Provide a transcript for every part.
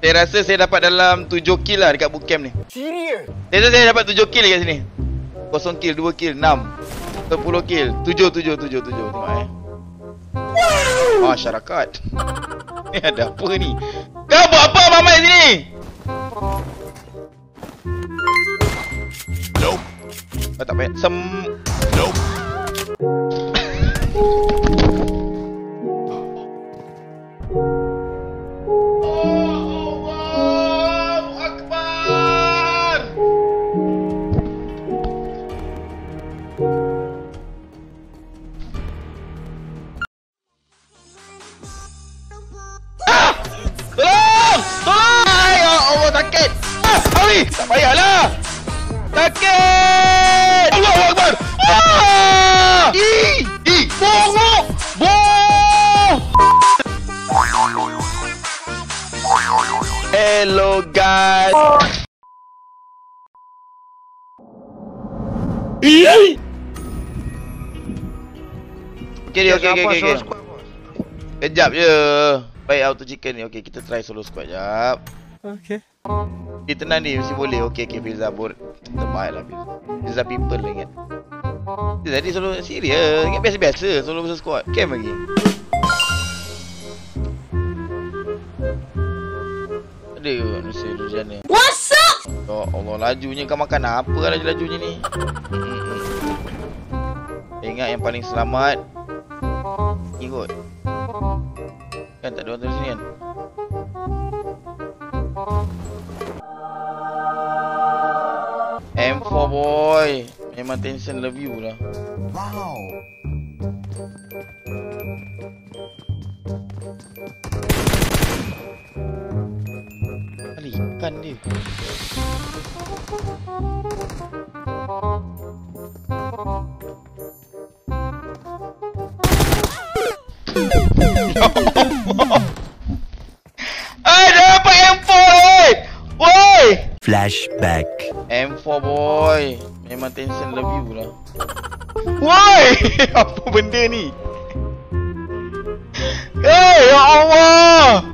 Saya rasa saya dapat dalam 7 kill lah dekat bootcamp ni. Serius? Saya rasa saya dapat 7 kill dekat sini. 0 kill, 2 kill, 6. 10 kill. 7, 7, 7, 7. Tengok eh. Wow. Masyarakat. ni ada apa ni? Kau buat apa mamai sini? Nope. Kau tak payah. Sem... Nope. Awi, tak payahlah. Sakit! Allahu Akbar. Ah! Ih, ih, bongok. Bong! Hello guys. Okay, okay, okay, okay, okay. Kejap je. Baik auto chicken ni. Okay, kita try solo squad jap. Okay. Okay, tenang ni. Mesti boleh. Okay, okay, Firza bor. Terbaik lah Firza. Firza people lah ingat. Dia tadi solo serius. Ingat biasa-biasa. Solo versus squad. Camp lagi. Ada ke manusia tu macam mana? What's up? Ya Allah, lajunya kau makan apa lah laju-lajunya ni? Ingat yang paling selamat Ikut Kan tak ada orang tu sini kan? M4 boy Memang tension love you lah Wow. Kali ikan dia Ah, Flashback. M4 boy Memang tension love you lah Woi! Apa benda ni? Eh, ya Allah!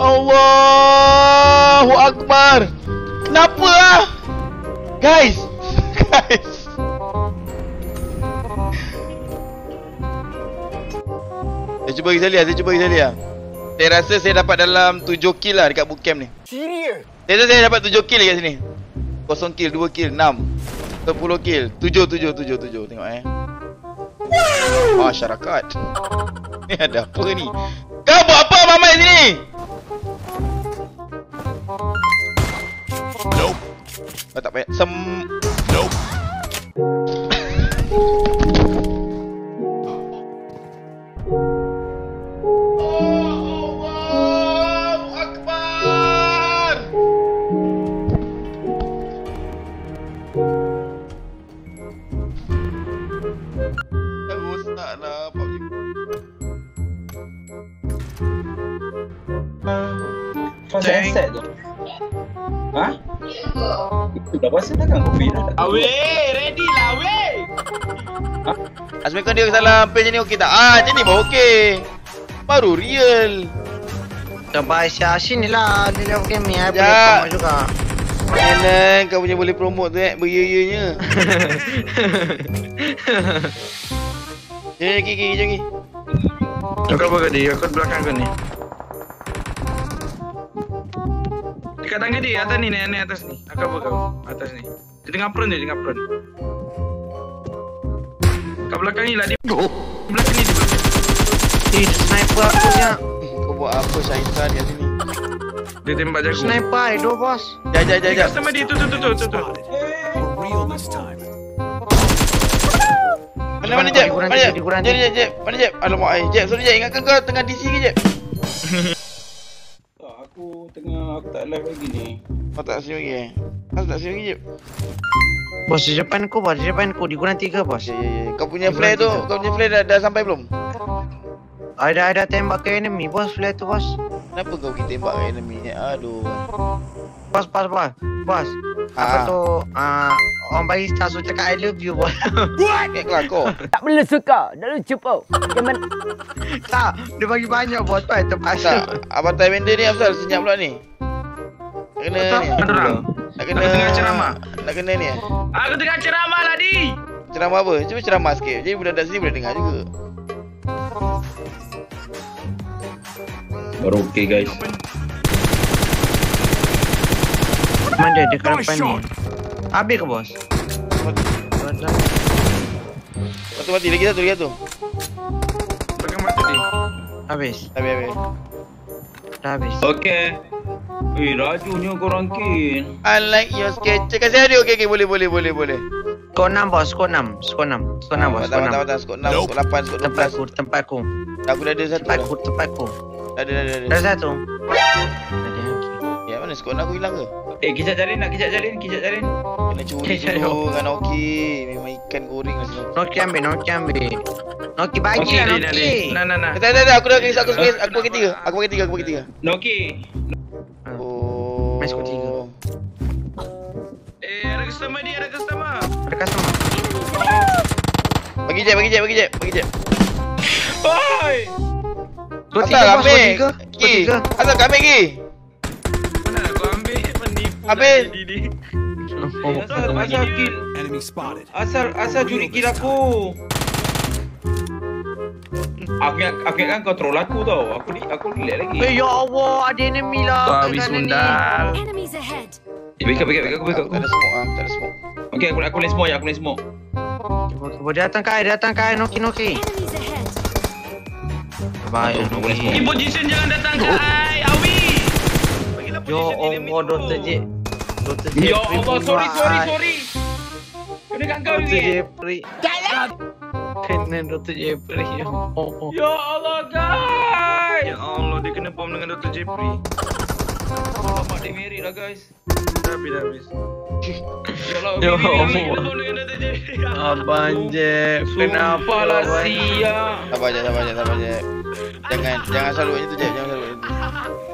Allahu Akbar! Kenapa ah? Guys! Guys! Saya cuba lagi sekali lah, saya cuba lagi sekali lah Saya rasa saya dapat dalam 7 kill lah dekat bootcamp ni. Serius? saya rasa saya dapat 7 kill dekat sini. 0 kill, 2 kill, 6 10 kill. 7, 7, 7, 7 Tengok eh. Masyarakat Ni ada apa ni? Kau buat apa mamai sini? Nope. Kau tak payah. Sem Nope. Ha? Itu dah pasal dah kan? COVID dah. Aweh, ready lah weh. Assalamualaikum dia salam. Page ni okey tak? Ah, macam ni baru okey. Baru real. Sampai Asia sini lah. Dia dah pakai mi I boleh Ya. promote juga. Nenek kau punya boleh promote tu eh. Beria-ianya. Eh, okay, okay, jom pergi Kau apa tadi? Aku di belakang kau ni Dekat tangga dia, atas ni, ni, ni atas ni. Aku apa kau? Atas ni. Dia tengah prone dia, tengah prone. Kat belakang ni lah, dia Belakang ni, dia Eh sniper aku punya. Kau buat apa Syaitan kat sini? Dia tembak jago. Sniper itu bos Jap, jap, jap, Dia jap. customer dia, tu, tu, tu, tu, tu, tu. Real this time. Mana, mana? Dikurang Mana Jeb, sikit. Jeb, Jeb Mana Jeb? Alamak, eh Jeb, sorry Jeb Ingatkan kau. Tengah DC ke Jeb? Tak, Aku tak live lagi ni Kau tak stream lagi eh? Kau tak stream lagi Jeb? Bos di depan ku bos Di depan ku Dikurang tiga bos Ya, ya, ya Kau punya flare tu, kau punya flare dah, dah sampai belum? Ada ada tembak ke enemy bos Flare tu bos Kenapa kau pergi tembak kat enemy ni? Aduh. Bos, bos, bos. Bos. Apa Ah. tu? Ah, orang barista suruh cakap I love you, bos. Kat kelakar. Tak boleh suka. Dah lucu po. Jangan tak, dia bagi banyak, bos. Bos, terpaksa. Tak, abang tai benda ni Afzal senyap pula ni. Nak kena ni. Nak kena tengah ceramah. Nak kena ni. eh. Aku tengah ceramah lah di. Ceramah apa? Cuba ceramah sikit. Jadi budak-budak sini boleh dengar juga. Baru okey guys. Mana dia kat depan ni? Habis ke, bos? Satu mati lagi satu lagi satu. Pegang mata dia. Habis. Habis habis. Dah habis. Okey. Eh, rajunya korang kin. I like your sketch. Kasih dia. Okey okey boleh boleh boleh boleh. Skor 6, bos. Skor 6. Skor 6. Skor 6, bos. Skor Mantap mantap 6. mantap. Skor 6, skor 8, skor 12. Tempatku, tempatku. Aku dah ada satu. dah. Tempatku, tempatku. Dah ada dah ada. dah Dah ada. Mana skor aku hilang ke? Eh, kejap jalin nak kejap jalin, kejap jalin. Kena curi dulu dengan Noki. Memang ikan goreng lah sini. Noki ambil, Noki ambil. Noki bagi lah. Noki. Nah, nah, nah. Tak tak tak aku dah kisah aku space. Aku bagi tiga. Aku bagi tiga, aku bagi tiga. Noki. Oh. Main skor tiga. Eh, ada customer di, ada customer. Ada customer. Bagi jeb, bagi jeb, bagi jeb, bagi jeb. Oi! Asal. Skor ambil. tiga. Skor Ki. tiga. Asal kau ambil Ki. Habis. lah Di, Di. Oh, Asal asal kill. Asal asal curi kill aku. Aku yang aku kan kontrol aku tau. Aku di aku relax lagi. Eh, ya Allah. Ada enemy lah. Kau habis ni. sundal. Enemies ahead. Eh, backup backup backup Aku backup. tak ada smoke ah, aku tak ada smoke. Okey, aku aku boleh smoke ya, aku boleh smoke. Bos. Dia datang kai, dia datang kai. Noki, Noki. Baik, Aku boleh smoke. Di position jangan datang ke ai, Awi. Bagilah Ya position enemy Allah, tu. Dr. Dr. Ya Allah, sorry sorry sorry. Kena kat kau Dr. ni. Jeffrey. Kena Dr. Jeffrey. Ya Allah. Ya Allah, guys. Ya Allah, dia kena bom dengan Dr. Jeffrey. Bapak dia merit lah, guys. Dah habis, dah habis. Ya Allah, Ya Dr. Jeffrey. Abang Jeff, kenapa lah siap. Sabar je, sabar je, sabar je. Jangan jangan selalu macam tu je, jangan selalu macam tu.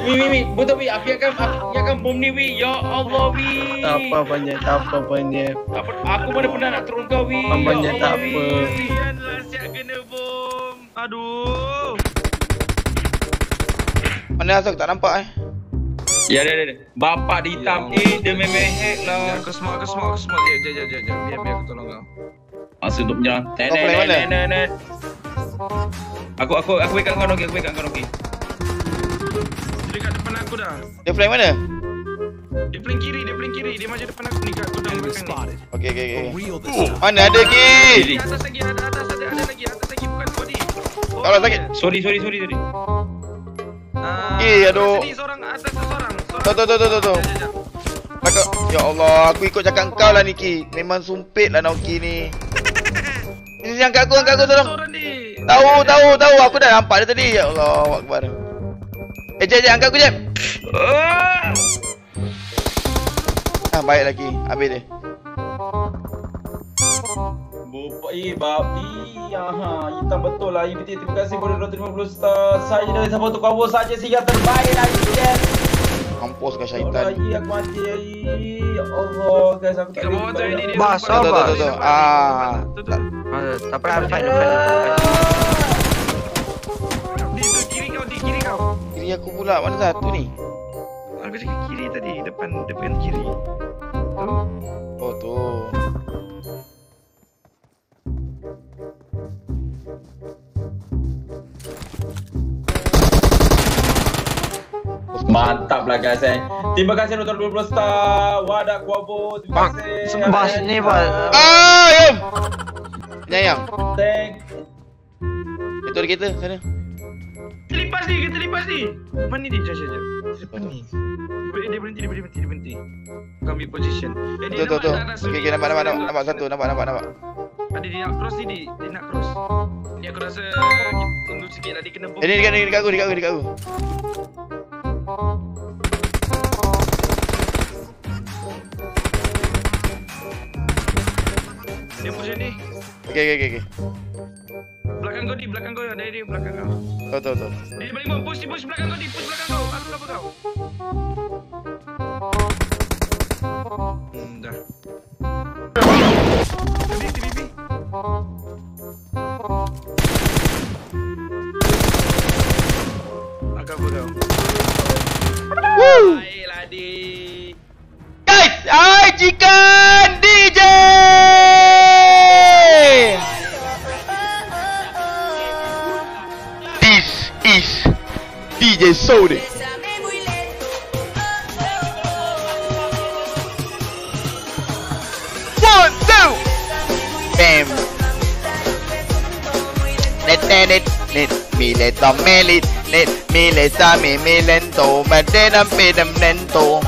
Mi mi mi, betul mi. Api akan api akan bom ni wi. Ya Allah wi. Tak apa Jeff, tak apa Abang Jeff. Apa aku mana pernah nak turun kau wi. Ya tak Allah, apa. Wi. Siap kena bom. Aduh. Mana asal tak nampak eh? Ya dah dah. dah. Bapak di hitam eh dia memang hack Ya, lah. aku smoke, aku smoke, aku smoke. Jap, jap, jap, jap, jap. Biar, biar aku tolong kau. Masa untuk menyerang. Kau play mana? nen nen nen. Aku aku aku pegang kau Noki, aku pegang kau Noki. Aku dah. Dia flank mana? Dia flank kiri, dia flank kiri. Dia maju depan aku ni kat gudang belakang ni. Okey okey okey. this time. Mana ada Ki? Di atas lagi, ada atas ada, ada lagi, atas lagi bukan body. Oh, Kalau sakit. Sorry sorry sorry sorry. Ah, Eh, aduh. atas ni seorang, atas tu seorang. seorang. Tuh tuh tuh tuh tuh. tuh. Jap, jap, jap. Cakap, ya Allah, aku ikut cakap kau lah Niki. Memang sumpit lah Noki ni. Ini angkat aku, angkat aku tolong. Tahu, tahu, tahu. Aku dah nampak dia tadi. Ya Allah, Akbar. Eh, Jeb, Jeb, angkat aku, Jeb. Ah! Ah, baik lagi. Habis dia. Bapak eh babi aha hitam betul lah IBT terima kasih kepada 250 star saya dari sahabat untuk kau saja sih yang terbaik lagi Mampus kau Allah syaitan. lagi aku mati lagi ya Allah guys aku tak dia. Bas, tuh. Ah. Tu, tu, tu. Ah, Tak apa, fight, fight, kau. Kiri aku pula. Mana satu ni? Aku cakap kiri tadi, depan depan kiri. Tu. Oh, tu. mantap lah guys eh terima kasih untuk 20 star wadah kuabo terima kasih Bas ni, bas. Ah, Yom! Penyayang. thank Itu ada kereta sana. Terlipas ni, kita terlipas ni. Mana dia? Jap, jap, jap. Depan ni. Dia dia berhenti, dia berhenti, dia berhenti. Kau ambil position. Eh, Tu, tu, tu. Okey, okey, nampak, nampak, nampak, nampak satu. Nampak, nampak, nampak. Ada dia nak cross ni, di. Dia nak cross. Ni aku rasa tunggu sikit lah, dia kena bom. Eh, ni dekat, ni dekat aku, dekat aku, dekat aku. Dia position ni. Okey, okey, okey. okey. Belakang kau di belakang kau dari dia belakang kau. Tahu tahu tahu. Dia balik bom push push belakang kau di push belakang kau. Aku cover kau. Hmm, dah. Tibi tibi tibi. Aku kau. Baiklah di. Guys, I Chicken Sody. One, two, bam. Let let it, let me let the melit, let me let the me me lento, but then I'm made them lento.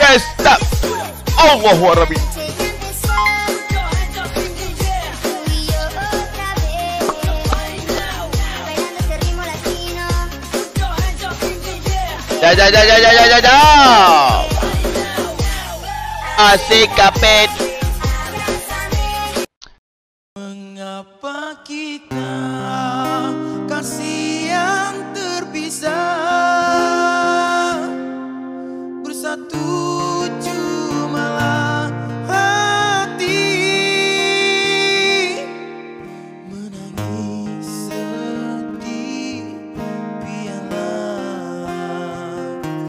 Yes, stop. Allahu Arabi. Ya ya ya ya ya ya. Asik kapet. Mengapa kita kasih